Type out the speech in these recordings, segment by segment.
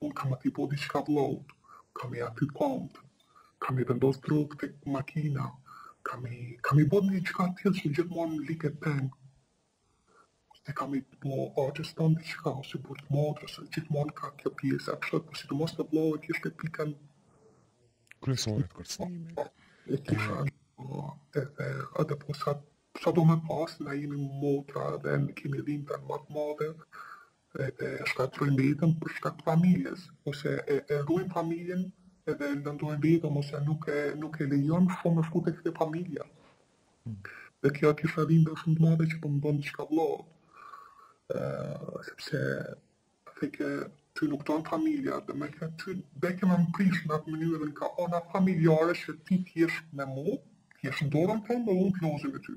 Unë kam me ti bo diçka vllaut, kam me ja thy komt, kam me vendos drogë tek makina, kam me bo ndonjë diçka të tillë që gjithmonë me lanë peng, ose kam me bo axhës tan diçka, ose burrit të motrës, ose gjithmonë ka kjo pjesa, kështu po sidomos te vllau e kishte pikën kryesore të kërcënimit. Po, e kisha po, edhe edhe po sa sa do me pas, na jemi motra dhe ne kemi dhimtën ma të madhe, e shkatrrojnë veten për shkak të familjes ose e e ruajnë familjen edhe e lëndojnë veten ose nuk e nuk e lejon shumë me fut te familja dhe kjo e kisha dhimbje shumë të madhe që po m'i bon diçka vllau Ë, sepse the ke ty nuk t'don familja dhe me këtë ty dhe ke më prish në atë mënyrë nga ana familjare që ti t'jesh me mu t'jesh në dorën time dhe unë të lozi me ty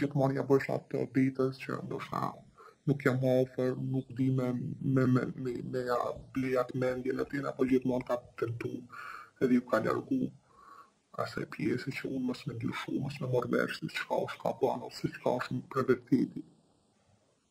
gjithmonë ia ka bërë asaj të ditës që ndoshta nuk jam ofër, nuk di me me me me, me ja ble atë mendjen e tina, po gjithmonë ka tentu edhe ju ka largu asaj pjese që unë mos me dyshu, mos me morë vesh se qka është ka bon, se qka është përvërteti.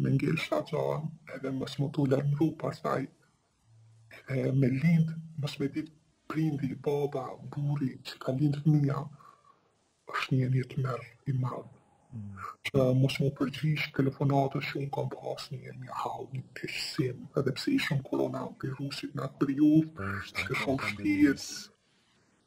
Me ngel shtatzan edhe mos me t'u lajmru pastaj edhe me lind mos me dit prindi baba burri që ka lind fëmija është nje nje tmerr i madh që mos mu përgjigj telefonatës që unë kam pas nje nje hall nje shqetësim edhe pse isha me koronavirusin në atë periudhë ishte shumë vështirë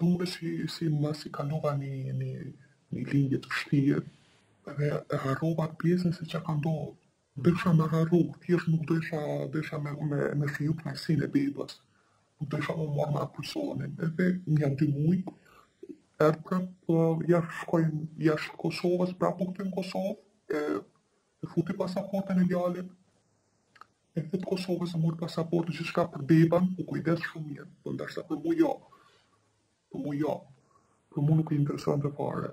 Domethënë si si masi kalova një një një lindje të vështirë dhe e harrova pjesën se çka ka ndodhur. Desha me harru, thjesht nuk desha, desha me me me shiju kënaqësinë e bebës. Nuk desha mu marr me atë personin. Edhe nja dy muj erdh prap ë, a shkoi jashtë Kosovës, prap u kthy në Kosovë, e e qiti pasaportën e djalit. Edhe të Kosovës e mori pasaportën gjithçka për bebën u kujdes shumë mirë, po ndarsa për mu jo, për mu jo, për mu nuk i interesonte fare.